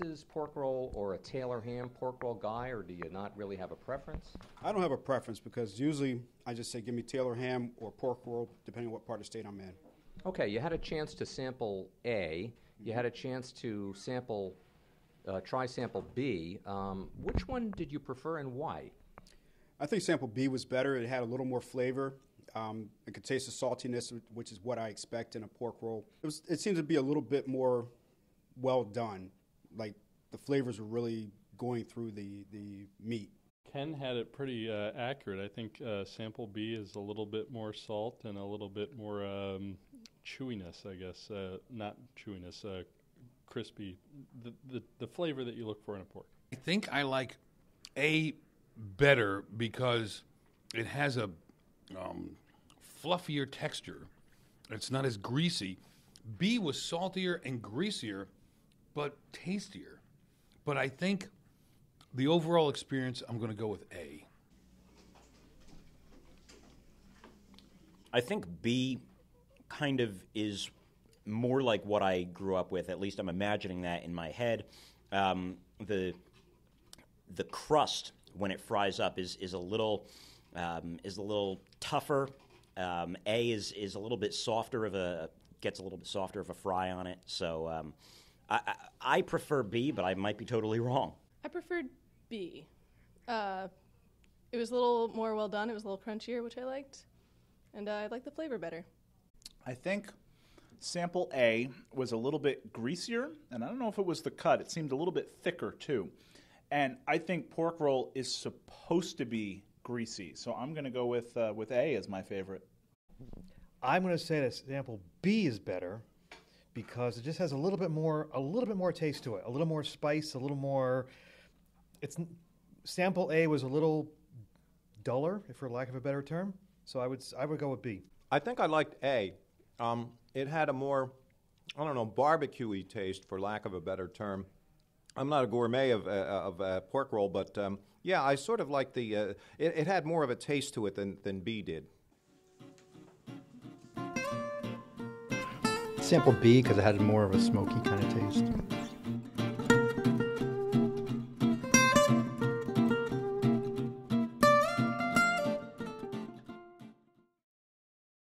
Is pork roll or a Taylor ham pork roll guy, or do you not really have a preference? I don't have a preference because usually I just say give me Taylor ham or pork roll, depending on what part of the state I'm in. Okay, you had a chance to sample A. You had a chance to sample, uh, try sample B. Um, which one did you prefer and why? I think sample B was better. It had a little more flavor. Um, it could taste the saltiness, which is what I expect in a pork roll. It, was, it seems to be a little bit more well done. Like the flavors are really going through the, the meat. Ken had it pretty uh, accurate. I think uh, sample B is a little bit more salt and a little bit more um, chewiness, I guess. Uh, not chewiness, uh, crispy. The, the, the flavor that you look for in a pork. I think I like A better because it has a um, fluffier texture. It's not as greasy. B was saltier and greasier, but tastier. But I think the overall experience, I'm going to go with A. I think B kind of is more like what I grew up with. At least I'm imagining that in my head. Um, the the crust when it fries up is is a little um, is a little tougher. Um, a is is a little bit softer of a gets a little bit softer of a fry on it. So um, I, I, I prefer B, but I might be totally wrong. I preferred B. Uh, it was a little more well done. It was a little crunchier, which I liked, and uh, I liked the flavor better. I think sample A was a little bit greasier, and I don't know if it was the cut. It seemed a little bit thicker too. And I think pork roll is supposed to be greasy, so I'm going to go with uh, with A as my favorite. I'm going to say that sample B is better because it just has a little bit more a little bit more taste to it, a little more spice, a little more. It's sample A was a little duller, if for lack of a better term. So I would I would go with B. I think I liked A. Um, it had a more, I don't know, barbecuey taste, for lack of a better term. I'm not a gourmet of, uh, of uh, pork roll, but um, yeah, I sort of like the. Uh, it, it had more of a taste to it than, than B did. Sample B because it had more of a smoky kind of taste.